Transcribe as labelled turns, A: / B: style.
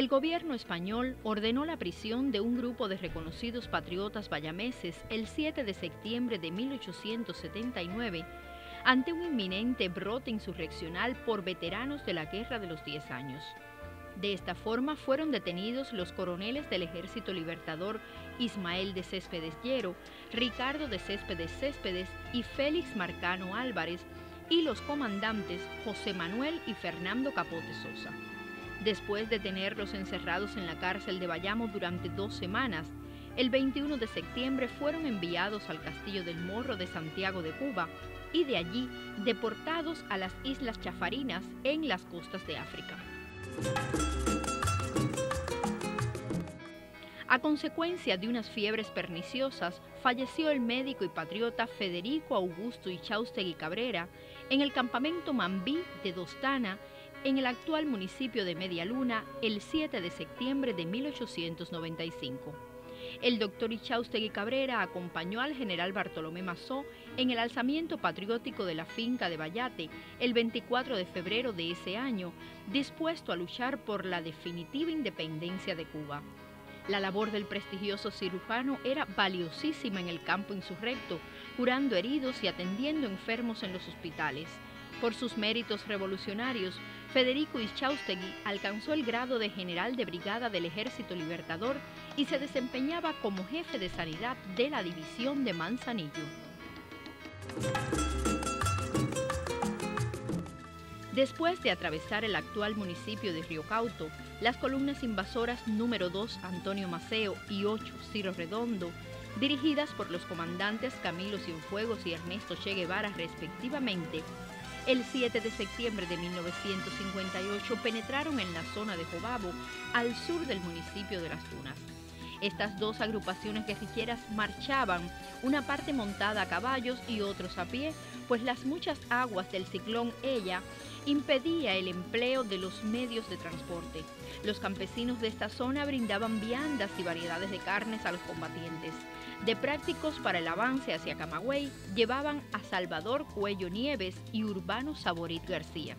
A: El gobierno español ordenó la prisión de un grupo de reconocidos patriotas bayameses el 7 de septiembre de 1879 ante un inminente brote insurreccional por veteranos de la Guerra de los Diez Años. De esta forma fueron detenidos los coroneles del Ejército Libertador Ismael de Céspedes Llero, Ricardo de Céspedes Céspedes y Félix Marcano Álvarez, y los comandantes José Manuel y Fernando Capote Sosa. Después de tenerlos encerrados en la cárcel de Bayamo durante dos semanas, el 21 de septiembre fueron enviados al castillo del Morro de Santiago de Cuba y de allí deportados a las Islas Chafarinas en las costas de África. A consecuencia de unas fiebres perniciosas, falleció el médico y patriota Federico Augusto Ichaustegui Cabrera en el campamento Mambí de Dostana, en el actual municipio de Media Luna, el 7 de septiembre de 1895. El doctor Ichaustegui Cabrera acompañó al general Bartolomé Mazó en el alzamiento patriótico de la finca de Bayate el 24 de febrero de ese año, dispuesto a luchar por la definitiva independencia de Cuba. La labor del prestigioso cirujano era valiosísima en el campo insurrecto, curando heridos y atendiendo enfermos en los hospitales. Por sus méritos revolucionarios, Federico Ichaustegui alcanzó el grado de general de brigada del Ejército Libertador y se desempeñaba como jefe de sanidad de la división de Manzanillo. Después de atravesar el actual municipio de Río Cauto, las columnas invasoras número 2 Antonio Maceo y 8 Ciro Redondo, dirigidas por los comandantes Camilo Cienfuegos y Ernesto Che Guevara respectivamente, el 7 de septiembre de 1958 penetraron en la zona de Jobabo, al sur del municipio de Las Tunas. Estas dos agrupaciones guerrilleras marchaban, una parte montada a caballos y otros a pie, pues las muchas aguas del ciclón Ella impedía el empleo de los medios de transporte. Los campesinos de esta zona brindaban viandas y variedades de carnes a los combatientes. De prácticos para el avance hacia Camagüey llevaban a Salvador Cuello Nieves y Urbano Saborit García.